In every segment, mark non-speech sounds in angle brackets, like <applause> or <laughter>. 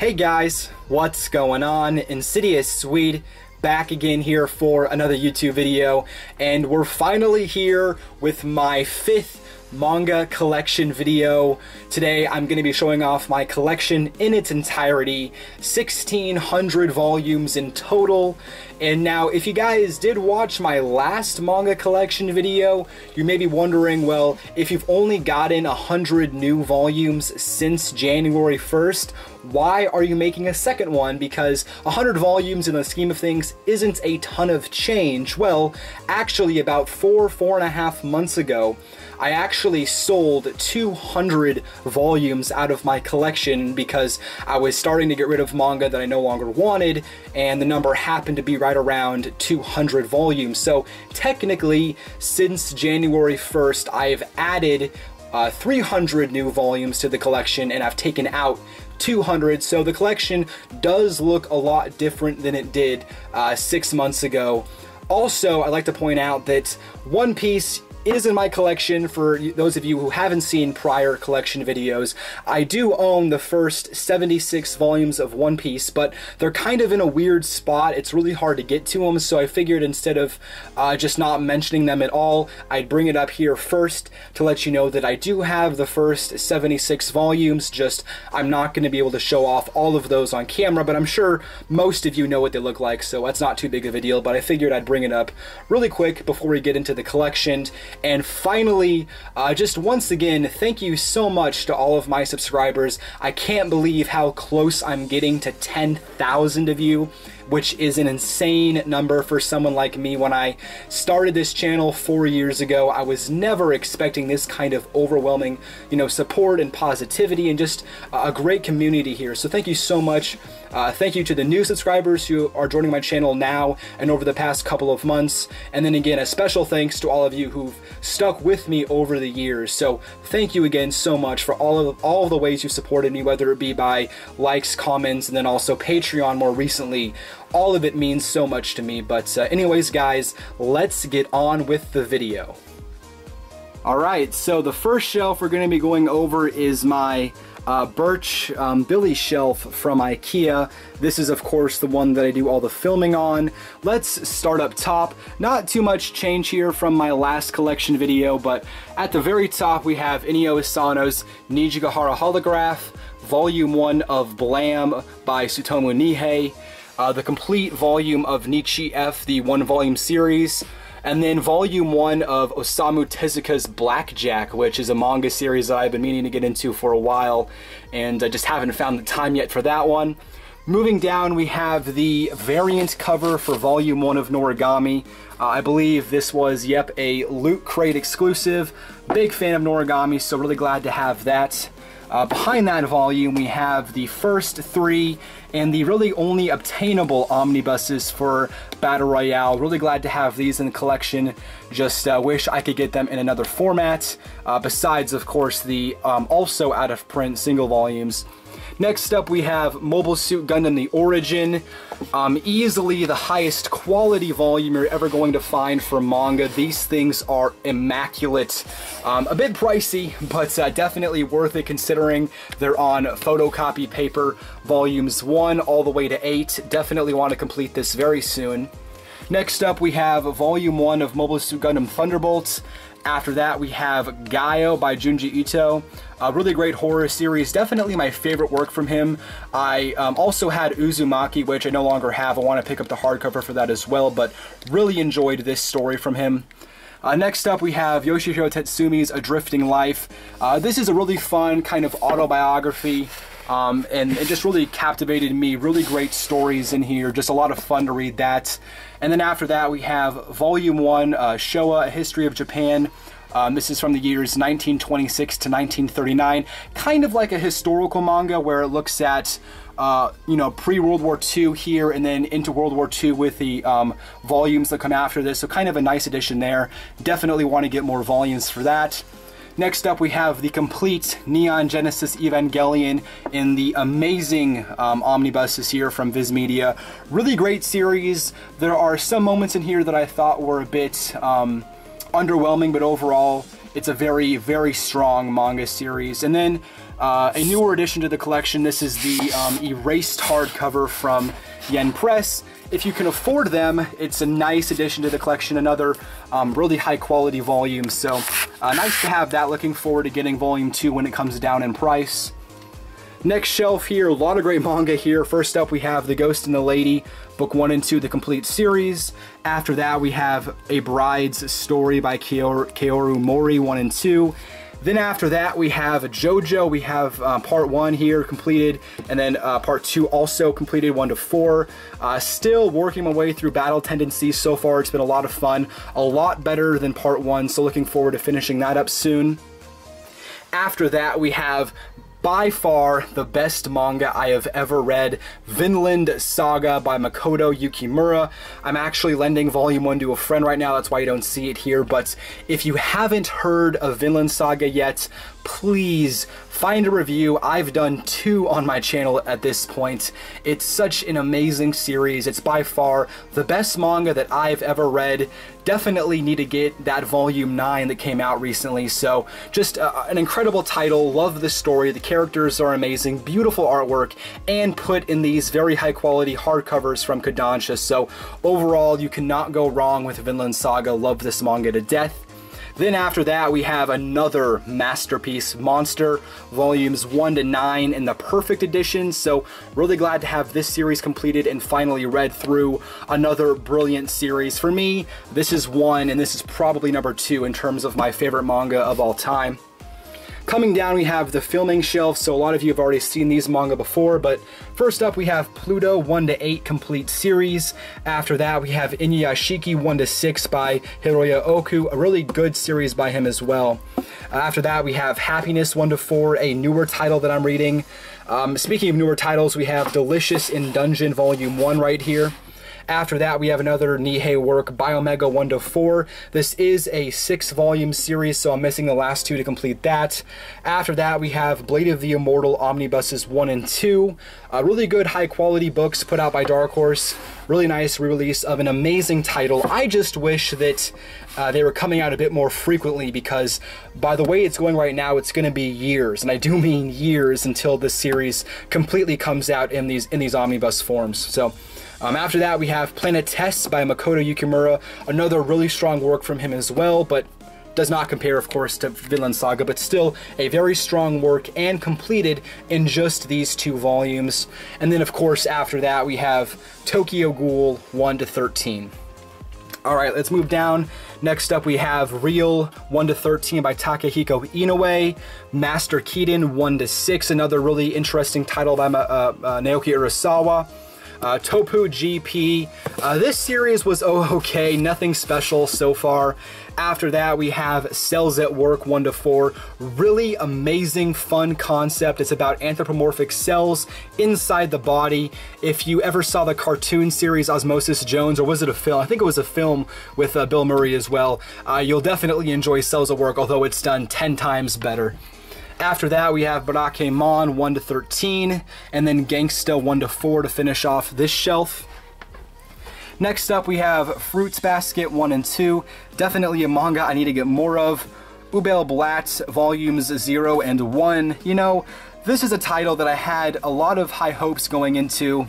Hey guys, what's going on? Insidious Swede back again here for another YouTube video, and we're finally here with my fifth manga collection video. Today I'm going to be showing off my collection in its entirety, 1600 volumes in total. And now if you guys did watch my last manga collection video, you may be wondering, well, if you've only gotten 100 new volumes since January 1st, why are you making a second one? Because 100 volumes in the scheme of things isn't a ton of change. Well, actually about four, four and a half months ago, I actually sold 200 volumes out of my collection because I was starting to get rid of manga that I no longer wanted, and the number happened to be right around 200 volumes. So technically, since January 1st, I've added uh, 300 new volumes to the collection and I've taken out 200 so the collection does look a lot different than it did uh, six months ago also I'd like to point out that One Piece is in my collection for those of you who haven't seen prior collection videos. I do own the first 76 volumes of One Piece, but they're kind of in a weird spot. It's really hard to get to them, so I figured instead of uh, just not mentioning them at all, I'd bring it up here first to let you know that I do have the first 76 volumes, just I'm not going to be able to show off all of those on camera, but I'm sure most of you know what they look like, so that's not too big of a deal, but I figured I'd bring it up really quick before we get into the collection and finally, uh, just once again, thank you so much to all of my subscribers. I can't believe how close I'm getting to 10,000 of you which is an insane number for someone like me. When I started this channel four years ago, I was never expecting this kind of overwhelming, you know, support and positivity and just a great community here. So thank you so much. Uh, thank you to the new subscribers who are joining my channel now and over the past couple of months. And then again, a special thanks to all of you who've stuck with me over the years. So thank you again so much for all of all of the ways you've supported me, whether it be by likes, comments, and then also Patreon more recently all of it means so much to me. But uh, anyways, guys, let's get on with the video. Alright, so the first shelf we're going to be going over is my uh, Birch um, Billy shelf from Ikea. This is of course the one that I do all the filming on. Let's start up top. Not too much change here from my last collection video, but at the very top we have Inio Asano's Nijigahara Holograph, Volume 1 of Blam by Tsutomu Nihei uh, the complete volume of Nichi F, the one volume series, and then volume one of Osamu Tezuka's Blackjack, which is a manga series that I've been meaning to get into for a while, and I just haven't found the time yet for that one. Moving down, we have the variant cover for volume one of Noragami. Uh, I believe this was, yep, a Loot Crate exclusive. Big fan of Noragami, so really glad to have that. Uh, behind that volume, we have the first three and the really only obtainable omnibuses for Battle Royale. Really glad to have these in the collection. Just uh, wish I could get them in another format, uh, besides, of course, the um, also out of print single volumes. Next up we have Mobile Suit Gundam The Origin. Um, easily the highest quality volume you're ever going to find for manga. These things are immaculate. Um, a bit pricey, but uh, definitely worth it considering they're on photocopy paper. Volumes 1 all the way to 8. Definitely want to complete this very soon. Next up we have Volume 1 of Mobile Suit Gundam Thunderbolts. After that, we have Gyo by Junji Ito. A really great horror series, definitely my favorite work from him. I um, also had Uzumaki, which I no longer have. I want to pick up the hardcover for that as well, but really enjoyed this story from him. Uh, next up, we have Yoshihiro Tatsumi's A Drifting Life. Uh, this is a really fun kind of autobiography um, and it just really captivated me. Really great stories in here, just a lot of fun to read that. And then after that, we have Volume 1, uh, Showa, A History of Japan. Um, this is from the years 1926 to 1939, kind of like a historical manga where it looks at, uh, you know, pre-World War II here and then into World War II with the um, volumes that come after this. So kind of a nice addition there. Definitely want to get more volumes for that. Next up, we have the complete Neon Genesis Evangelion in the amazing um, omnibuses here from Viz Media. Really great series. There are some moments in here that I thought were a bit um, underwhelming, but overall, it's a very, very strong manga series. And then uh, a newer addition to the collection, this is the um, erased hardcover from Yen Press. If you can afford them, it's a nice addition to the collection, another um, really high quality volume. So uh, nice to have that. Looking forward to getting volume two when it comes down in price. Next shelf here, a lot of great <laughs> manga here. First up, we have The Ghost and the Lady, book one and two, the complete series. After that, we have A Bride's Story by Kaoru Mori, one and two. Then after that, we have JoJo. We have uh, part one here completed, and then uh, part two also completed, one to four. Uh, still working my way through battle tendencies so far. It's been a lot of fun, a lot better than part one, so looking forward to finishing that up soon. After that, we have by far the best manga I have ever read, Vinland Saga by Makoto Yukimura. I'm actually lending volume 1 to a friend right now, that's why you don't see it here, but if you haven't heard of Vinland Saga yet, please find a review. I've done two on my channel at this point. It's such an amazing series. It's by far the best manga that I've ever read. Definitely need to get that volume 9 that came out recently. So just uh, an incredible title. Love the story. The characters are amazing. Beautiful artwork and put in these very high quality hardcovers from Kodansha. So overall, you cannot go wrong with Vinland Saga. Love this manga to death. Then after that, we have another masterpiece, Monster, volumes 1 to 9 in the perfect edition. So really glad to have this series completed and finally read through another brilliant series. For me, this is one and this is probably number two in terms of my favorite manga of all time. Coming down, we have the filming shelf, so a lot of you have already seen these manga before, but first up we have Pluto 1 to 8 complete series. After that, we have Inuyashiki 1 to 6 by Hiroya Oku, a really good series by him as well. After that, we have Happiness 1 to 4, a newer title that I'm reading. Um, speaking of newer titles, we have Delicious in Dungeon Volume 1 right here. After that, we have another Nihei work, Biomega 1 to 4. This is a six volume series, so I'm missing the last two to complete that. After that, we have Blade of the Immortal Omnibuses 1 and 2. Uh, really good high quality books put out by Dark Horse. Really nice re-release of an amazing title. I just wish that uh, they were coming out a bit more frequently because by the way it's going right now, it's going to be years, and I do <laughs> mean years until this series completely comes out in these in these omnibus forms. So um, after that, we have Planetes by Makoto Yukimura, another really strong work from him as well, but does not compare, of course, to Vinland Saga, but still a very strong work and completed in just these two volumes. And then, of course, after that, we have Tokyo Ghoul 1 to 13. All right, let's move down. Next up, we have Real 1 to 13 by Takehiko Inoue, Master Keaton 1 to 6, another really interesting title by uh, uh, Naoki Urasawa uh, Topu GP. Uh, this series was <laughs> okay, nothing special so far. After that, we have Cells at Work 1 to 4. Really amazing, fun concept. It's about anthropomorphic cells inside the body. If you ever saw the cartoon series Osmosis Jones, or was it a film? I think it was a film with uh, Bill Murray as well. Uh, you'll definitely enjoy Cells at Work, although it's done 10 times better. After that, we have Barakamon 1 to 13, and then Gangsta 1 to 4 to finish off this shelf. Next up, we have Fruits Basket 1 and 2. Definitely a manga I need to get more of. Ubel Blatt Volumes 0 and 1. You know, this is a title that I had a lot of high hopes going into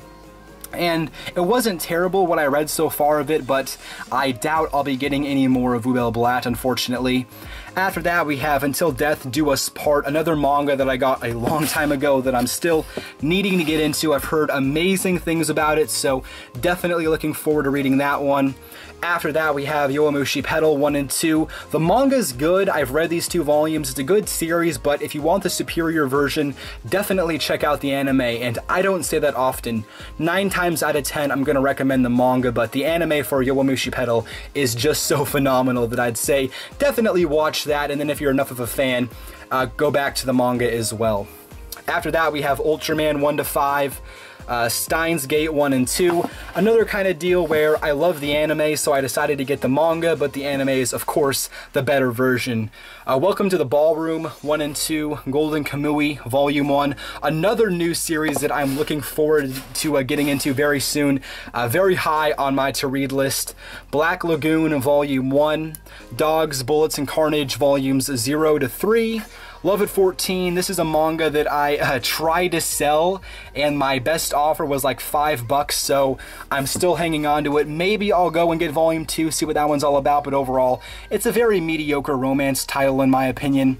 and it wasn't terrible what I read so far of it, but I doubt I'll be getting any more of Ubel Blatt, unfortunately. After that, we have Until Death Do Us Part, another manga that I got a long <laughs> time ago that I'm still needing to get into. I've heard amazing things about it, so definitely looking forward to reading that one. After that, we have Yowamushi Pedal 1 and 2. The manga's good. I've read these two volumes. It's a good series, but if you want the superior version, definitely check out the anime, and I don't say that often. Nine times out of ten, I'm going to recommend the manga, but the anime for Yowamushi Pedal is just so <laughs> phenomenal that I'd say definitely watch that, and then if you're enough of a fan, uh, go back to the manga as well. After that, we have Ultraman 1 to 5. Uh, Steins Gate 1 and 2. Another kind of deal where I love the anime, so I decided to get the manga, but the anime is, of course, the better version. Uh, welcome to the Ballroom 1 and 2, Golden Kamui Volume 1. Another new series that I'm looking forward to uh, getting into very soon. Uh, very high on my to-read list. Black Lagoon Volume 1, Dogs, Bullets, and Carnage Volumes 0 to 3, Love at 14. This is a manga that I uh, tried to sell and my best offer was like five bucks, so I'm still hanging on to it. Maybe I'll go and get volume two, see what that one's all about, but overall, it's a very mediocre romance title in my opinion.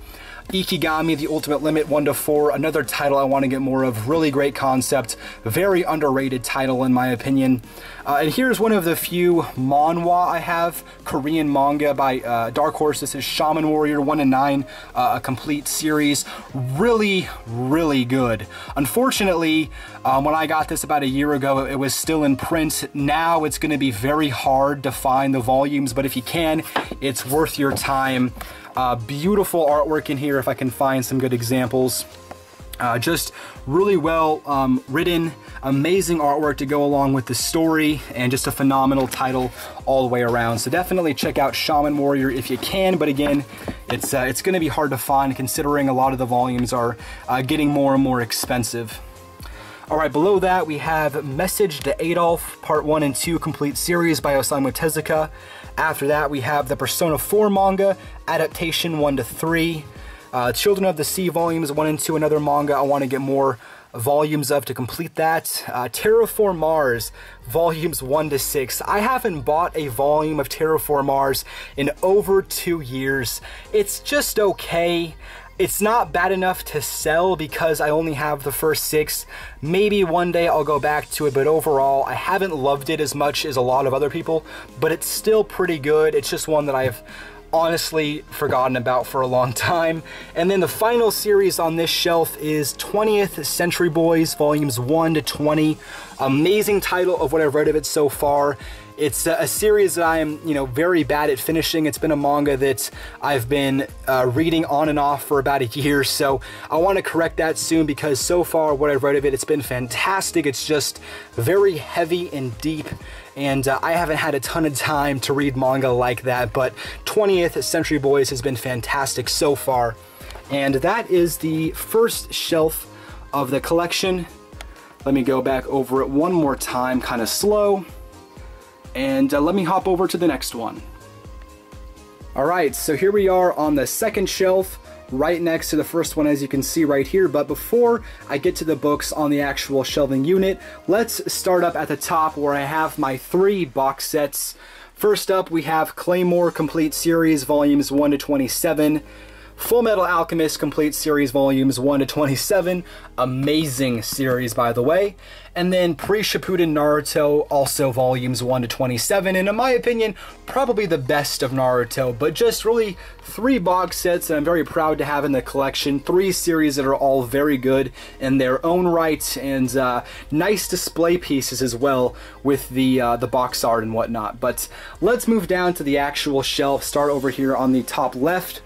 Ikigami, The Ultimate Limit 1 to 4, another title I want to get more of. Really great concept, very underrated title in my opinion. Uh, and here's one of the few manhwa I have, Korean manga by uh, Dark Horse. This is Shaman Warrior 1 and 9, uh, a complete series. Really, really good. Unfortunately, um, when I got this about a year ago, it was still in print. Now it's going to be very hard to find the volumes, but if you can, it's worth your time. Uh, beautiful artwork in here if I can find some good examples. Uh, just really well um, written, amazing artwork to go along with the story, and just a phenomenal title all the way around. So definitely check out Shaman Warrior if you can, but again, it's, uh, it's going to be hard to find considering a lot of the volumes are uh, getting more and more expensive. Alright, below that we have Message to Adolf, Part 1 and 2 complete series by Osamu Tezuka. After that, we have the Persona 4 manga, adaptation 1 to 3. Uh, Children of the Sea volumes 1 and 2, another manga I want to get more volumes of to complete that. Uh, Terraform Mars, volumes 1 to 6. I haven't bought a volume of Terraform Mars in over two years. It's just okay. It's not bad enough to sell because I only have the first six. Maybe one day I'll go back to it, but overall, I haven't loved it as much as a lot of other people, but it's still pretty good. It's just one that I've honestly forgotten about for a long <laughs> time. And then the final series on this shelf is 20th Century Boys, volumes 1 to 20. Amazing title of what I've read of it so far. It's a, series that I am, you know, very bad at finishing. It's been a manga that I've been uh, reading on and off for about a year, so I want to correct that soon because so far what I've read of it, it's been fantastic. It's just very heavy and deep, and uh, I haven't had a ton of time to read manga like that, but 20th Century Boys has been fantastic so far. And that is the first shelf of the collection. Let me go back over it one more time, kind of slow and uh, let me hop over to the next one. Alright, so here we are on the second shelf, right next to the first one as you can see right here, but before I get to the books on the actual shelving unit, let's start up at the top where I have my three box sets. First up, we have Claymore Complete Series Volumes 1 to 27, Full Metal Alchemist Complete Series Volumes 1 to 27. Amazing series, by the way. And then Pre-Shippuden Naruto, also Volumes 1 to 27. And in my opinion, probably the best of Naruto. But just really three box sets that I'm very proud to have in the collection. Three series that are all very good in their own right. And uh, nice display pieces as well with the, uh, the box art and whatnot. But let's move down to the actual shelf. Start over here on the top left.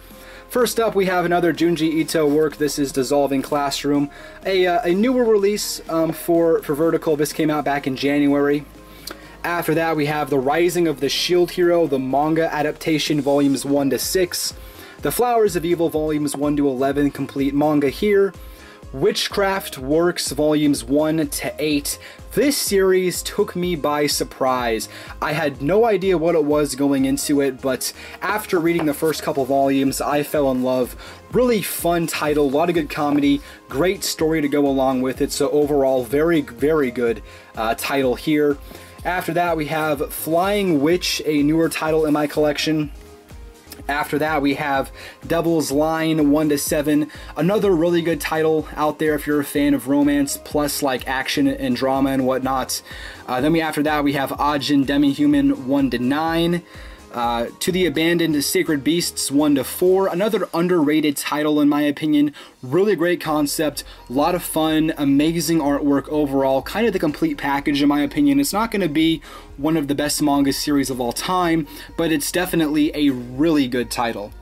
First up, we have another Junji Ito work. This is Dissolving Classroom, a, uh, a newer release um, for, for Vertical. This came out back in January. After that, we have The Rising of the Shield Hero, the manga adaptation, volumes 1 to 6. The Flowers of Evil, volumes 1 to 11, complete manga here. Witchcraft Works volumes 1 to 8. This series took me by surprise. I had no idea what it was going into it, but after reading the first couple volumes, I fell in love. Really fun title, a lot of good comedy, great story to go along with it, so overall, very, very good uh, title here. After that, we have Flying Witch, a newer title in my collection. After that, we have Devil's Line 1 to 7, another really good title out there if you're a fan of romance plus like action and drama and whatnot. Uh, then we after that we have Ajin Demi-Human 1 to 9. Uh, to the Abandoned Sacred Beasts 1 to 4, another underrated title in my opinion. Really great concept, a lot of fun, amazing artwork overall, kind of the complete package in my opinion. It's not going to be one of the best manga series of all time, but it's definitely a really good title.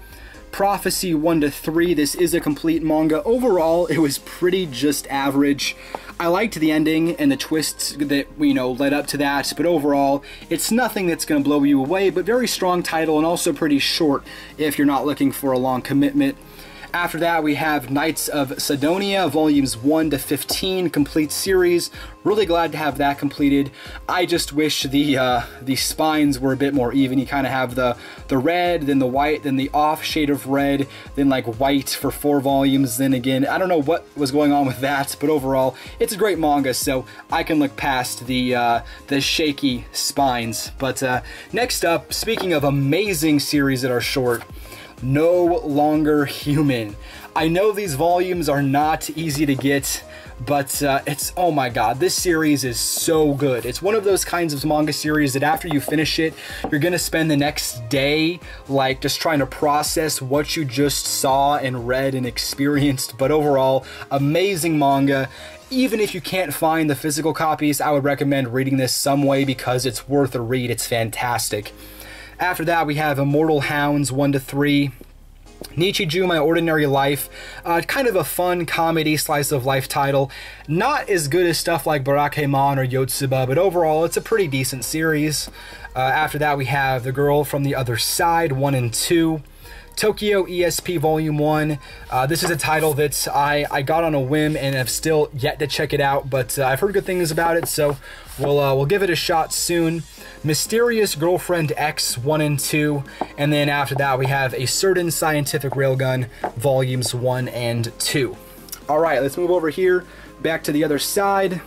Prophecy 1 to 3. This is a complete manga. Overall, it was pretty just average. I liked the ending and the twists that, you know, led up to that, but overall, it's nothing that's going to blow you away, but very strong title and also pretty short if you're not looking for a long commitment. After that, we have Knights of Sidonia, volumes 1 to 15, complete series. Really glad to have that completed. I just wish the uh, the spines were a bit more even. You kind of have the, the red, then the white, then the off shade of red, then like white for four volumes. Then again, I don't know what was going on with that, but overall, it's a great manga, so I can look past the, uh, the shaky spines. But uh, next up, speaking of amazing series that are short, no longer human. I know these volumes are not easy to get, but uh, it's, oh my god, this series is so good. It's one of those kinds of manga series that after you finish it, you're gonna spend the next day like just trying to process what you just saw and read and experienced, but overall, amazing manga even if you can't find the physical copies, I would recommend reading this some way because it's worth a read. It's fantastic. After that, we have Immortal Hounds 1 to 3. Nichijou, My Ordinary Life, uh, kind of a fun comedy slice of life title. Not as good as stuff like Barakamon or Yotsuba, but overall it's a pretty decent series. Uh, after that we have The Girl from the Other Side 1 and 2. Tokyo ESP Volume 1. Uh, this is a title that I, I got on a whim and have still yet to check it out, but uh, I've heard good things about it, so we'll, uh, we'll give it a shot soon. Mysterious Girlfriend X 1 and 2, and then after that we have A Certain Scientific Railgun Volumes 1 and 2. Alright, let's move over here, back to the other side.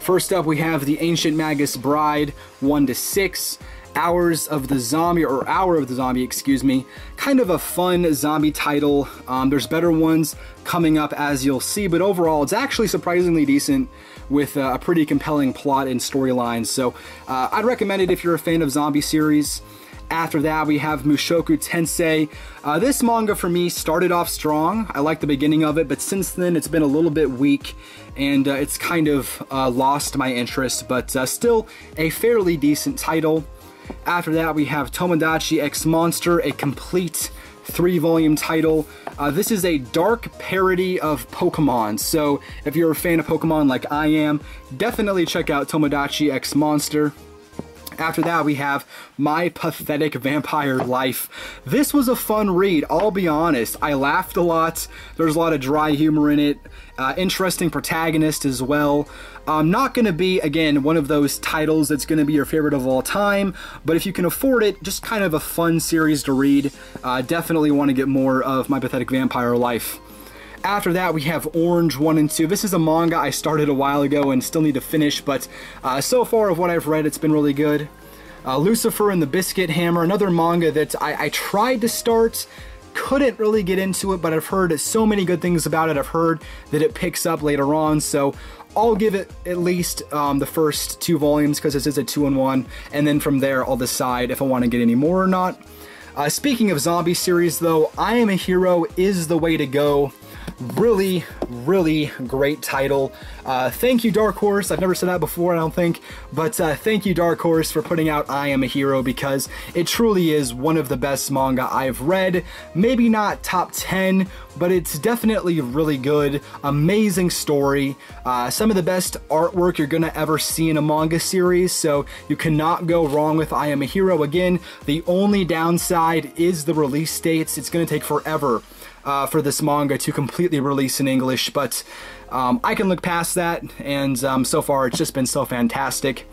First up we have The Ancient Magus Bride 1 to 6. Hours of the Zombie, or Hour of the Zombie, excuse me. Kind of a fun zombie title. Um, there's better ones coming up as you'll see, but overall it's actually surprisingly decent with uh, a pretty compelling plot and storyline. So uh, I'd recommend it if you're a fan of zombie series. After that, we have Mushoku Tensei. Uh, this manga for me started off strong. I like the beginning of it, but since then it's been a little bit weak and uh, it's kind of uh, lost my interest, but uh, still a fairly decent title. After that, we have Tomodachi X Monster, a complete three volume title. Uh, this is a dark parody of Pokemon, so if you're a fan of Pokemon like I am, definitely check out Tomodachi X Monster. After that, we have My Pathetic Vampire Life. This was a fun read, I'll be honest. I laughed a lot. There's a lot of dry humor in it. Uh, interesting protagonist as well. I'm not going to be, again, one of those titles that's going to be your favorite of all time, but if you can afford it, just kind of a fun series to read. Uh, definitely want to get more of My Pathetic Vampire Life. After that, we have Orange 1 and 2. This is a manga I started a while ago and still need to finish, but uh, so far of what I've read, it's been really good. Uh, Lucifer and the Biscuit Hammer, another manga that I, I tried to start, couldn't really get into it, but I've heard so many good things about it. I've heard that it picks up later on, so I'll give it at least um, the first two volumes because this is a two-in-one, and then from there I'll decide if I want to get any more or not. Uh, speaking of zombie series though, I Am a Hero is the way to go. Really, really great title. Uh, thank you, Dark Horse. I've never said that before, I don't think, but uh, thank you, Dark Horse, for putting out I Am a Hero because it truly is one of the best manga I've read. Maybe not top 10, but it's definitely really good. Amazing story. Uh, some of the best artwork you're gonna ever see in a manga series, so you cannot go wrong with I Am a Hero. Again, the only downside is the release dates. It's gonna take forever uh, for this manga to completely release in English, but um, I can look past that, and um, so far it's just been so fantastic.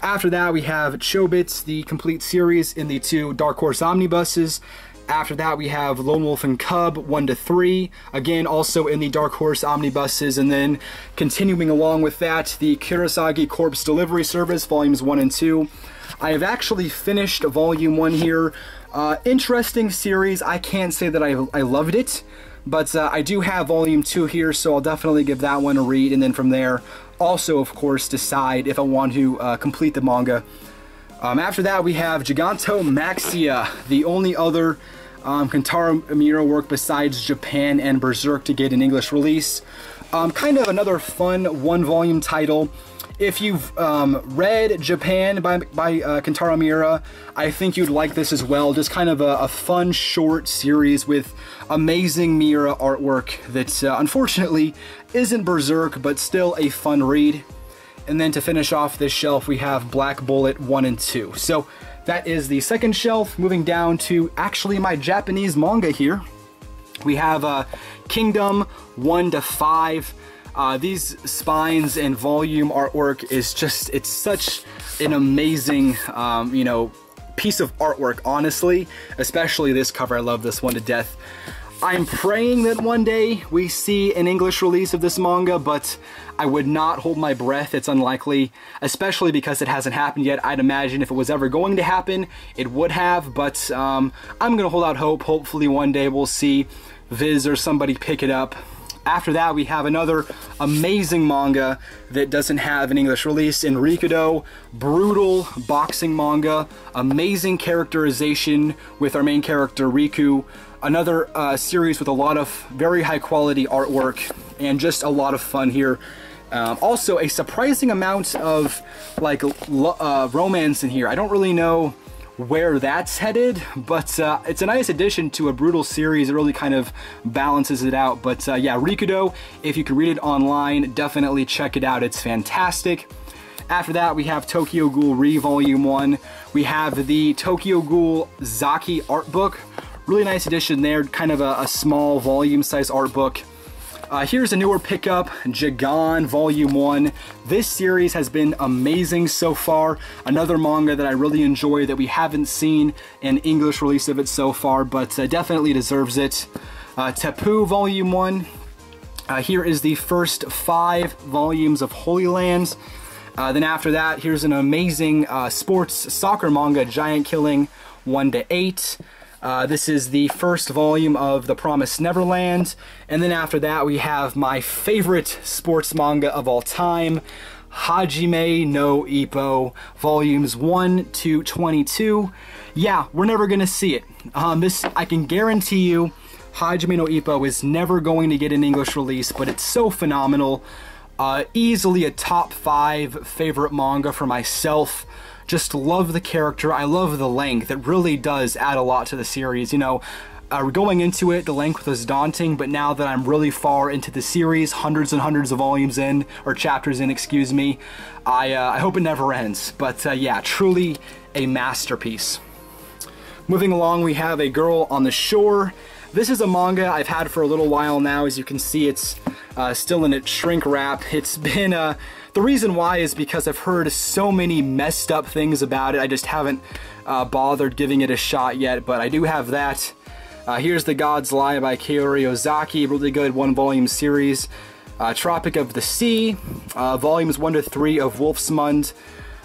After that, we have Chobits, the complete series in the two Dark Horse omnibuses. After that, we have Lone Wolf and Cub 1 to 3, again, also in the Dark Horse omnibuses. And then continuing along with that, the Kurosagi Corpse Delivery Service, volumes 1 and 2. I have actually finished volume 1 here. Uh, interesting series. I can't say that I, I loved it, but uh, I do have volume 2 here, so I'll definitely give that one a read, and then from there, also, of course, decide if I want to uh, complete the manga. Um, after that, we have Gigantomakhia, the only other um, Kentaro work besides Japan and Berserk to get an English release. Um, kind of another fun one-volume title. If you've um, read Japan by, by uh, Kentaro Miura, I think you'd like this as well. Just kind of a, a fun, short series with amazing Miura artwork that uh, unfortunately isn't Berserk, but still a fun read. And then to finish off this shelf, we have Black Bullet 1 and 2. So that is the second shelf. Moving down to actually my Japanese manga here. We have uh, Kingdom 1 to 5. Uh, these spines and volume artwork is just, it's such an amazing, um, you know, piece of artwork, honestly. Especially this cover, I love this one to death. I'm praying that one day we see an English release of this manga, but I would not hold my breath. It's unlikely, especially because it hasn't happened yet. I'd imagine if it was ever going to happen, it would have, but um, I'm gonna hold out hope. Hopefully one day we'll see Viz or somebody pick it up. After that, we have another amazing manga that doesn't have an English release in. Brutal boxing manga, amazing characterization with our main character Riku. Another uh, series with a lot of very high quality artwork and just a lot of fun here. Um, also, a surprising amount of like uh, romance in here. I don't really know where that's headed, but uh, it's a nice addition to a brutal series. It really kind of balances it out. But uh, yeah, Rikudo, if you can read it online, definitely check it out. It's fantastic. After that, we have Tokyo Ghoul Re Volume 1. We have the Tokyo Ghoul Zakki art book. Really nice addition there, kind of a, a small volume size art book. Uh, here's a newer pickup, Jagan Volume 1. This series has been amazing so far. Another manga that I really enjoy that we haven't seen an English release of it so far, but uh, definitely deserves it. Uh, Tepu Volume 1. Uh, here is the first five volumes of Holy Lands. Uh, then after that, here's an amazing uh, sports soccer manga, Giant Killing 1 to 8. Uh, this is the first volume of The Promised Neverland. And then after that, we have my favorite sports manga of all time, Hajime no Ippo, volumes 1 to 22. Yeah, we're never gonna see it. Um, this, I can guarantee you, Hajime no Ippo is never going to get an English release, but it's so phenomenal. Uh, easily a top five favorite manga for myself just love the character. I love the length. It really does add a lot to the series. You know, uh, going into it, the length was daunting, but now that I'm really far into the series, hundreds and hundreds of volumes in, or chapters in, excuse me, I, uh, I hope it never ends. But uh, yeah, truly a masterpiece. Moving along, we have A Girl on the Shore. This is a manga I've had for a little while now. As you can see, it's uh, still in its shrink wrap. It's <laughs> been, uh, the reason why is because I've heard so many messed up things about it. I just haven't uh, bothered giving it a shot yet, but I do have that. Uh, here's The God's Lie by Kaori Ozaki, really good one volume series. Uh, Tropic of the Sea, uh, volumes 1 to 3 of Wolfsmund.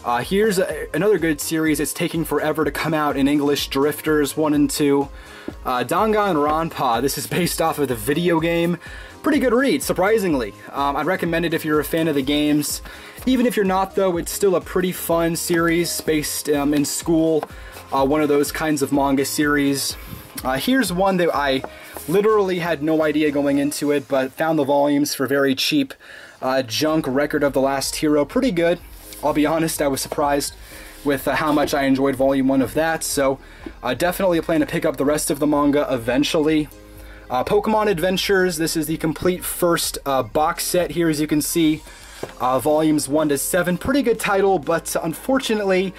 Uh, here's a, another good series. It's taking forever to come out in English. Drifters 1 and 2. Uh, Danganronpa. This is based off of the video game. Pretty good read, surprisingly. Um, I'd recommend it if you're a fan of the games. Even if you're not, though, it's still a pretty fun series based um, in school. Uh, one of those kinds of manga series. Uh, here's one that I literally had no idea going into it, but found the volumes for very cheap. Uh, Junk Record of the Last Hero. Pretty good. I'll be honest, I was surprised with uh, how much I enjoyed volume one of that, so uh, definitely plan to pick up the rest of the manga eventually. Uh, Pokemon Adventures, this is the complete first uh, box set here, as you can see, uh, volumes 1 to 7. Pretty good title, but unfortunately,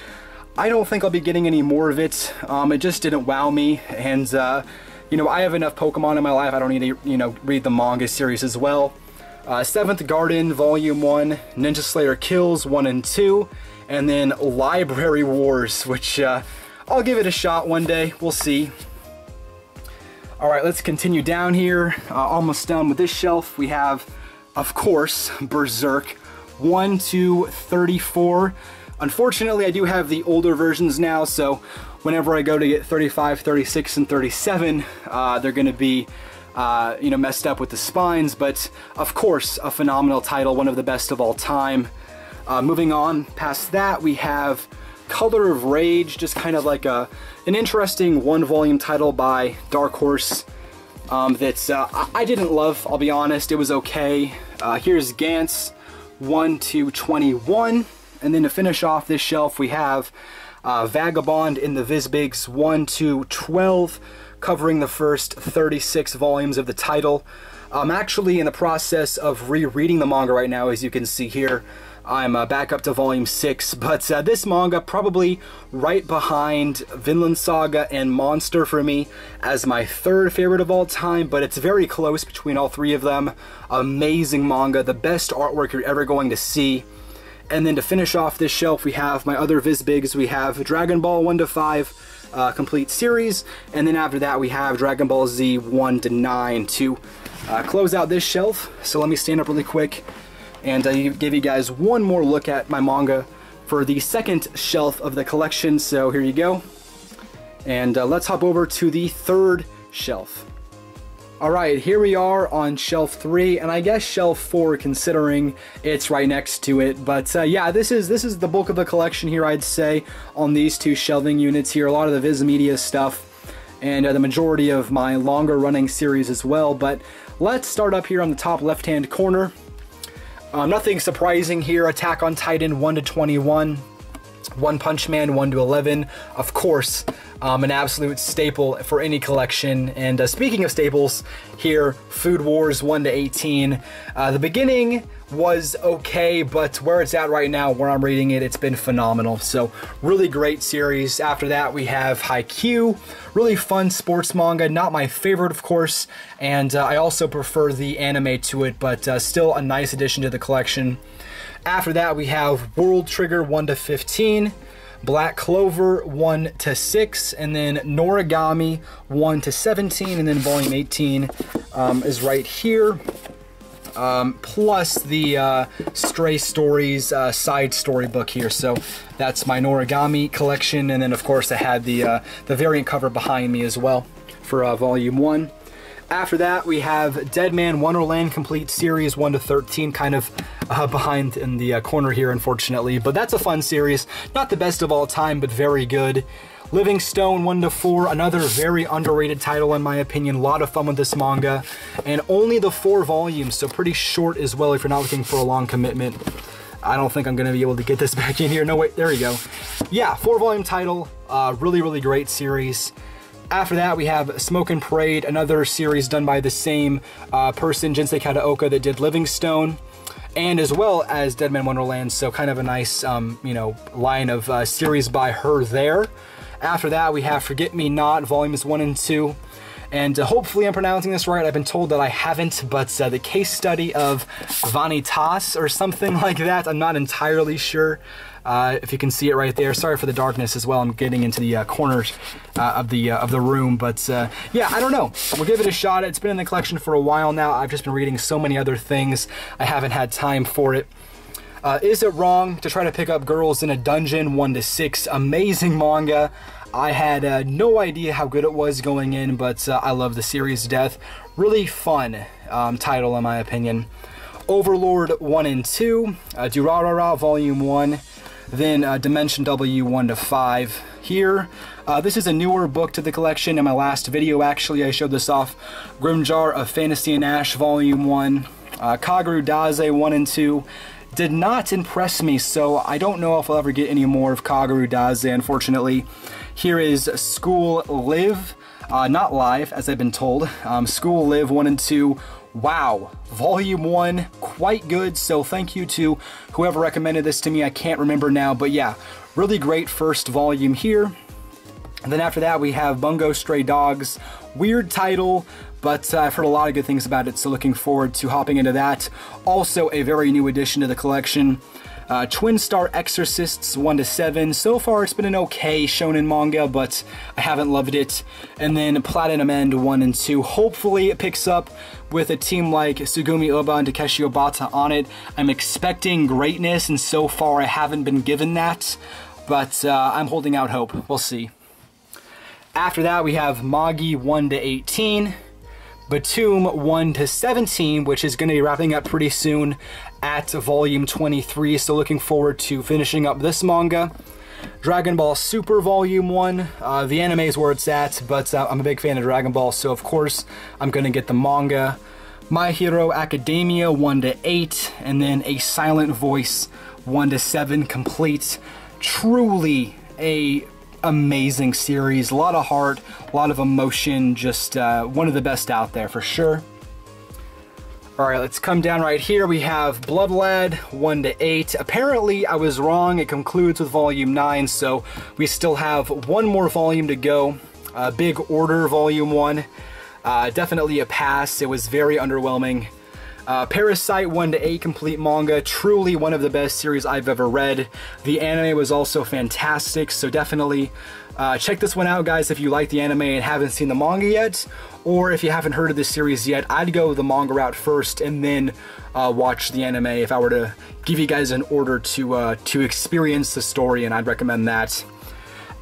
I don't think I'll be getting any more of it. Um, it just didn't wow me, and, uh, you know, I have enough Pokemon in my life, I don't need to, you know, read the manga series as well. Uh, Seventh Garden, Volume 1, Ninja Slayer Kills 1 and 2, and then Library Wars, which uh, I'll give it a shot one day. We'll see. All right, let's continue down here. Uh, almost done with this shelf. We have, of course, Berserk 1 to 34. Unfortunately, I do have the older versions now, so whenever I go to get 35, 36, and 37, uh, they're going to be uh, you know, messed up with the spines, but of course, a phenomenal title, one of the best of all time. Uh, moving on past that, we have Color of Rage, just kind of like a an interesting one-volume title by Dark Horse um, that uh, I didn't love, I'll be honest. It was okay. Uh, here's Gantz, 1 to 21. And then to finish off this shelf, we have uh, Vagabond in the Vizbigs 1 to 12, covering the first 36 volumes of the title. I'm actually in the process of rereading the manga right now, as you can see here. I'm uh, back up to volume 6, <laughs> but uh, this manga probably right behind Vinland Saga and Monster for me as my third favorite of all time, but it's very close between all three of them. Amazing manga, the best artwork you're ever going to see. And then to finish off this shelf, we have my other Vizbigs. We have Dragon Ball 1 to 5 uh, complete series, and then after that we have Dragon Ball Z 1 to 9 to uh, close out this shelf. So let me stand up really quick and uh, give you guys one more look at my manga for the second shelf of the collection. So here you go. And uh, let's hop over to the third shelf. All right, here we are on shelf three, and I guess shelf four, considering it's right next to it. But uh, yeah, this is this is the bulk of the collection here, I'd say, on these two shelving units here. A lot of the Viz Media stuff, and uh, the majority of my longer running series as well. But let's start up here on the top left-hand corner. Um, nothing surprising here. Attack on Titan 1 to 21. One Punch Man 1 to 11. Of course, um, an absolute staple for any collection. And uh, speaking of staples, here, Food Wars 1 to 18. Uh, the beginning was okay, but where it's at right now, where I'm reading it, it's been phenomenal. So, really great series. After that, we have Haikyuu, really fun sports manga. Not my favorite, of course, and uh, I also prefer the anime to it, but uh, still a nice addition to the collection. After that, we have World Trigger 1 to 15. Black Clover 1 to 6, and then Noragami 1 to 17, and then volume 18 um, is right here. Um, plus the uh, Stray Stories uh, side story book here. So that's my Noragami collection, and then of course I had the uh, the variant cover behind me as well for uh, volume one. After that, we have Dead Man Wonderland Complete Series 1 to 13, kind of uh, behind in the uh, corner here, unfortunately. But that's a fun series. Not the best of all time, but very good. Living Stone 1 to 4, another very underrated title in my opinion. A lot of fun with this manga. And only the four volumes, so pretty short as well if you're not looking for a long commitment. I don't think I'm going to be able to get this <laughs> back in here. No, wait, there you go. Yeah, four volume title. Uh, really, really great series. After that, we have Smoke and Parade, another series done by the same uh, person, Jinsei Kataoka, that did Living Stone, and as well as Dead Man Wonderland, so kind of a nice, um, you know, line of uh, series by her there. After that, we have Forget Me Not, volumes 1 and 2. And uh, hopefully I'm pronouncing this right. I've been told that I haven't, but uh, the case study of Vanitas or something <laughs> like that. I'm not entirely sure. Uh, if you can see it right there. Sorry for the darkness as well. I'm getting into the uh, corners uh, of the uh, of the room, but uh, yeah, I don't know. We'll give it a shot. It's been in the collection for a while now. I've just been reading so many other things. I haven't had time for it. Uh, is it wrong to try to pick up Girls in a Dungeon 1 to 6? Amazing manga. I had no idea how good it was going in, but I love the series death. Really fun um, title, in my opinion. Overlord 1 and 2, uh, Durarara Volume 1, then uh, Dimension W 1 to 5 here. Uh, this is a newer book to the collection. In my last video, actually, I showed this off. Grimgar of Fantasy and Ash Volume 1, uh, Kagerou Daze 1 and 2. Did not impress me, so I don't know if I'll ever get any more of Kagerou Daze, unfortunately. Here is School Live, uh, not live, as I've been told. Um, School Live 1 and 2 Wow, volume one, quite good. So thank you to whoever recommended this to me. I can't remember now, but yeah, really great first volume here. And then after that, we have Bungo Stray Dogs. Weird title, but uh, I've heard a lot of good things about it, so looking forward to hopping into that. Also, a very new addition to the collection. Uh, Twin Star Exorcists 1 to 7. So far, it's been an okay shonen manga, but I haven't loved it. And then Platinum End 1 and 2. Hopefully, it picks up with a team like Tsugumi Ohba and Takeshi Obata on it. I'm expecting greatness, and so far, I haven't been given that. But uh, I'm holding out hope. We'll see. After that, we have Magi 1 to 18. Batum 1 to 17, which is going to be wrapping up pretty soon at volume 23. So looking forward to finishing up this manga. Dragon Ball Super Volume 1. Uh, the anime is where it's at, but uh, I'm a big fan of Dragon Ball, so of course I'm going to get the manga. My Hero Academia 1 to 8, and then A Silent Voice 1 to 7 complete. Truly a amazing series, a lot of heart, a lot of emotion, just uh, one of the best out there for sure. All right, let's come down right here. We have Blood Lad 1 to 8. Apparently, I was wrong. It concludes with Volume 9, so we still have one more volume to go. Uh, Big Order Volume 1. Uh, definitely a pass. It was very underwhelming. Uh, Parasyte 1 to 8 complete manga, truly one of the best series I've ever read. The anime was also fantastic, so definitely uh, check this one out, guys, if you like the anime and haven't seen the manga yet, or if you haven't heard of this series yet, I'd go the manga route first and then uh, watch the anime if I were to give you guys an order to, uh, to experience the story, and I'd recommend that.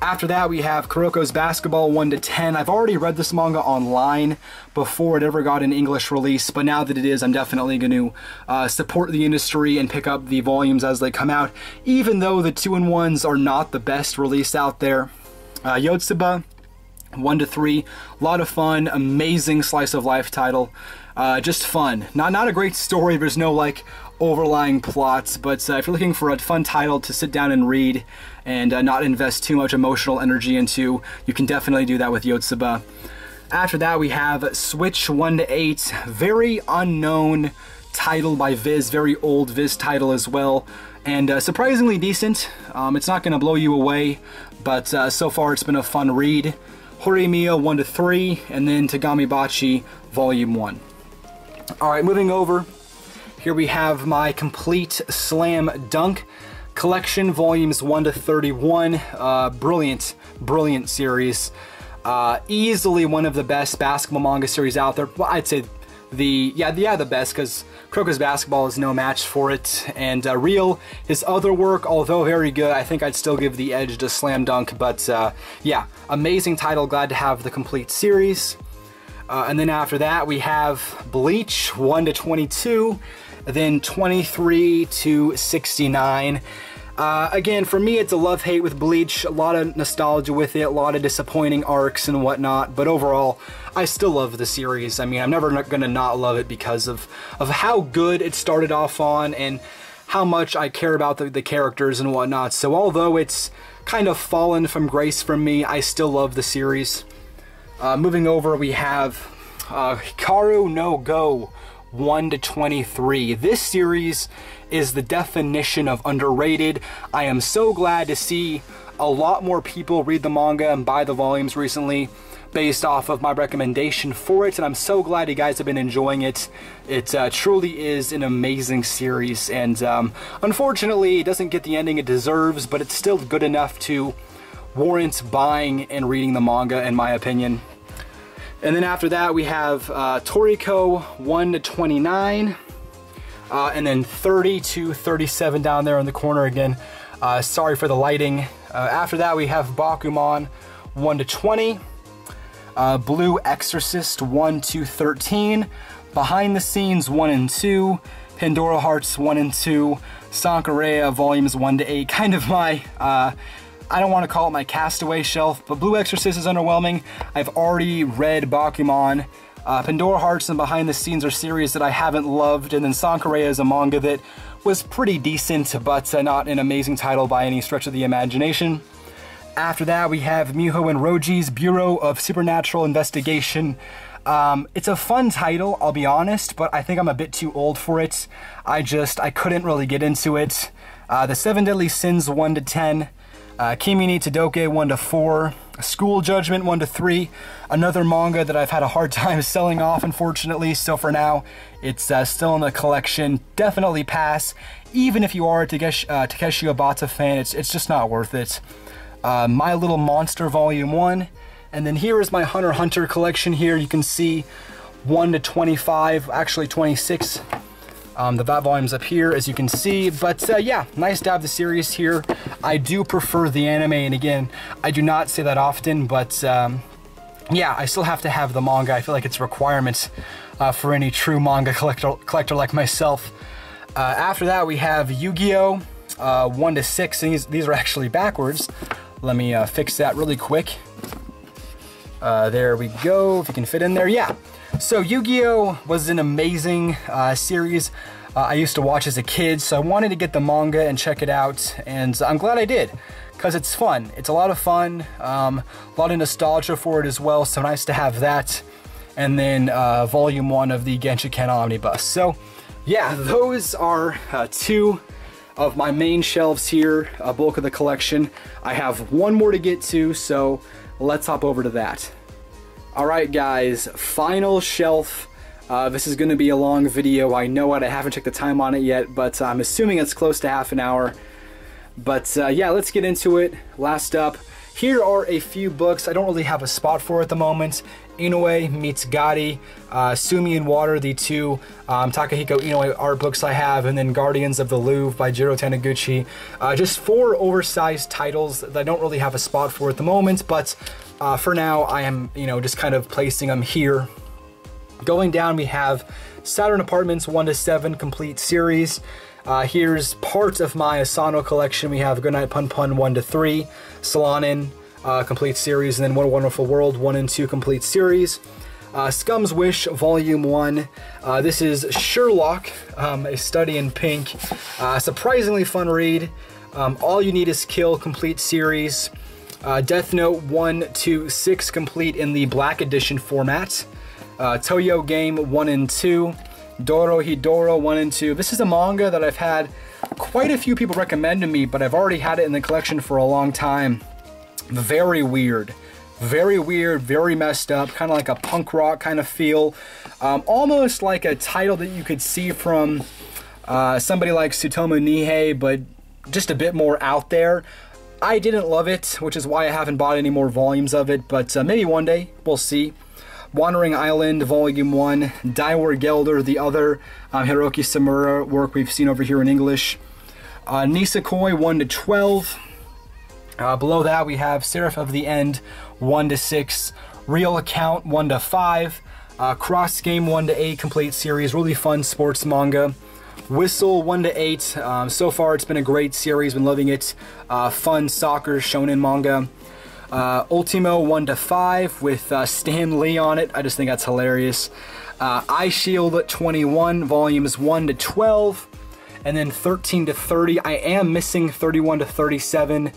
After that, we have Kuroko's Basketball 1 to 10. I've already read this manga online before it ever got an English release, but now that it is, I'm definitely going to uh, support the industry and pick up the volumes as they come out, even though the 2-in-1s are not the best release out there. Uh, Yotsuba, 1 to 3, a lot of fun, amazing slice of life title. Uh, just fun. Not not a great story. There's no like overlying plots, but uh, if you're looking for a fun title to sit down and read and uh, not invest too much emotional energy into, you can definitely do that with Yotsuba. After that, we have Switch 1 to 8, very unknown title by Viz, very old Viz title as well, and uh, surprisingly decent. Um, it's not going to blow you away, but uh, so far it's been a fun read. Horimiya 1 to 3, and then Tegami Bachi Volume 1. Alright, moving over. Here we have my complete Slam Dunk collection, volumes 1 to 31. Uh, brilliant, brilliant series. Uh, easily one of the best basketball manga series out there. Well, I'd say the, yeah, yeah, the best, because Kuroko's Basketball is no match for it. And uh, Real, his other work, although very good, I think I'd still give the edge to Slam Dunk. But uh, yeah, amazing title. Glad to have the complete series. Uh, and then after that, we have Bleach 1 to 22, then 23 to 69. Uh, again, for me, it's a love-hate with Bleach, a lot of nostalgia with it, a lot of disappointing arcs and whatnot, but overall, I still love the series. I mean, I'm never going to not love it because of, of how good it started off on and how much I care about the, the characters and whatnot. So although it's kind of fallen from grace from me, I still love the series. Uh, moving over, we have uh, Hikaru no Go 1 to 23. This series is the definition of underrated. I am so glad to see a lot more people read the manga and buy the volumes recently based off of my recommendation for it and I'm so glad you guys have been enjoying it. It uh, truly is an amazing series and um, unfortunately it doesn't get the ending it deserves but it's still good enough to warrants buying and reading the manga in my opinion. And then after that we have uh, Toriko 1 to 29 uh, and then 30 to 37 down there in the corner again. Uh, sorry for the lighting. Uh, after that we have Bakuman 1 to 20, uh, Blue Exorcist 1 to 13, Behind the Scenes 1 and 2, Pandora Hearts 1 and 2, Sankarea Volumes 1 to 8. Kind of my uh, I don't want to call it my castaway shelf, but Blue Exorcist is underwhelming. I've already read Bakuman. Uh, Pandora Hearts and Behind the Scenes are series that I haven't loved, and then Sankarea is a manga that was pretty decent, but uh, not an amazing title by any stretch of the imagination. After that, we have Muhyo and Roji's Bureau of Supernatural Investigation. Um, it's a fun title, I'll be honest, but I think I'm a bit too old for it. I just, I couldn't really get into it. Uh, the Seven Deadly Sins 1 to 10, uh, Kimi ni Todoke 1 to 4, School Judgment 1 to 3, another manga that I've had a hard <laughs> time selling off unfortunately, so for now it's uh, still in the collection. Definitely pass, even if you are a Takeshi, uh, Takeshi Obata fan, it's, it's just not worth it. Uh, my Little Monster Volume 1, and then here is my Hunter Hunter collection here, you can see 1 to 25, actually 26 um, the VAT volume's up here, as you can see. But uh, yeah, nice to have the series here. I do prefer the anime, and again, I do not say that often, but um, yeah, I still have to have the manga. I feel like it's a requirement uh, for any true manga collector, collector like myself. Uh, after that, we have Yu-Gi-Oh! Uh, 1 to 6, and these, these are actually backwards. Let me uh, fix that really quick. Uh, there we go, if you can fit in there. Yeah, So Yu-Gi-Oh! was an amazing uh, series uh, I used to watch as a kid, so I wanted to get the manga and check it out, and I'm glad I did, because it's fun. It's a lot of fun, um, a lot of nostalgia for it as well, so nice to have that, and then uh, Volume 1 of the Genshiken Omnibus. So, yeah, those are uh, two of my main shelves here, a bulk of the collection. I have one more to get to, so let's hop over to that. All right, guys, final shelf uh, this is going to be a long video. I know it. I haven't checked the time on it yet, but I'm assuming it's close to half an hour. But uh, yeah, let's get into it. Last up, here are a few books I don't really have a spot for at the moment. Inoue meets Gaudi, uh, Sumi and Water, the two um, Takehiko Inoue art books I have, and then Guardians of the Louvre by Jiro Taniguchi. Uh, just four oversized titles that I don't really have a spot for at the moment, but uh, for now I am, you know, just kind of placing them here Going down, we have Saturn Apartments 1 to 7 complete series. Uh, here's part of my Asano collection. We have Goodnight Pun Pun 1 to 3, Solanin uh, complete series, and then What Wonderful World 1 and 2 complete series. Uh, Scum's Wish Volume 1. Uh, this is Sherlock, um, a study in pink. Uh, surprisingly fun read. Um, All You Need Is Kill complete series. Uh, Death Note 1 to 6 complete in the Black Edition format uh, Toyo Game 1 and 2, Dorohedoro 1 and 2. This is a manga that I've had quite a few people recommend to me, but I've already had it in the collection for a long time. Very weird. Very weird, very messed up, kind of like a punk rock kind of feel. Um, almost like a title that you could see from uh, somebody like Tsutomu Nihei, but just a bit more out there. I didn't love it, which is why I haven't bought any more volumes of it, but uh, maybe one day, we'll see. Wandering Island, Volume 1, Die Wergelder, the other um, Hiroki Samura work we've seen over here in English. Uh, Nisekoi, 1 to 12. Uh, below that, we have Seraph of the End, 1 to 6. Real Account, 1 to 5. Uh, Cross Game, 1 to 8, complete series. Really fun sports manga. Whistle 1 to 8. Um, so far, it's been a great series. Been loving it. Uh, fun soccer shonen manga. Uh, Ultimo 1 to 5 with uh, Stan Lee on it. I just think that's hilarious. Uh, Eyeshield 21, volumes 1 to 12, and then 13 to 30. I am missing 31 to 37,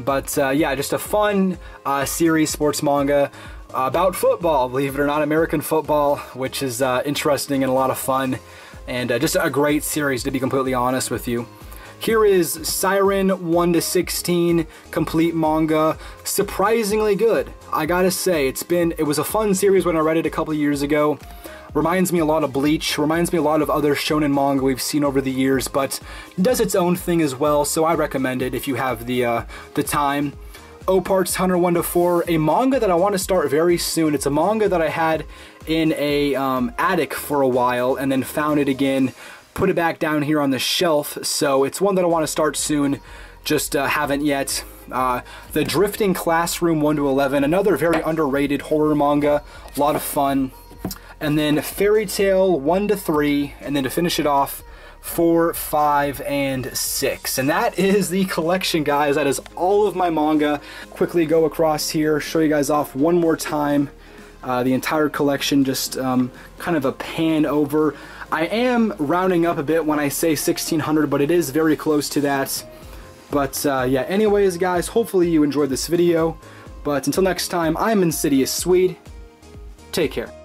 but uh, yeah, just a fun uh, series sports manga about football, believe it or not, American football, which is uh, interesting and a lot of fun, and uh, just a great series to be completely honest with you. Here is Psyren 1 to 16 complete manga. Surprisingly good. I gotta say, it's been it was a fun series when I read it a couple years ago. Reminds me a lot of Bleach, reminds me a lot of other shonen manga we've seen over the years, but does its own thing as well, so I recommend it if you have the uh, the time. Oparts Hunter 1 to 4, a manga that I want to start very soon. It's a manga that I had in a um, attic for a while and then found it again put it back down here on the shelf. So it's one that I want to start soon, just uh, haven't yet. Uh, the Drifting Classroom 1 to 11, another very underrated horror manga, a lot of fun. And then Fairy Tail 1 to 3, and then to finish it off, 4, 5, and 6. And that is the collection, guys. That is all of my manga. Quickly go across here, show you guys off one more time. Uh, the entire collection, just um, kind of a pan over. I am rounding up a bit when I say 1600, but it is very close to that. But uh, yeah, anyways, guys, hopefully you enjoyed this video. But until next time, I'm Insidious Swede. Take care.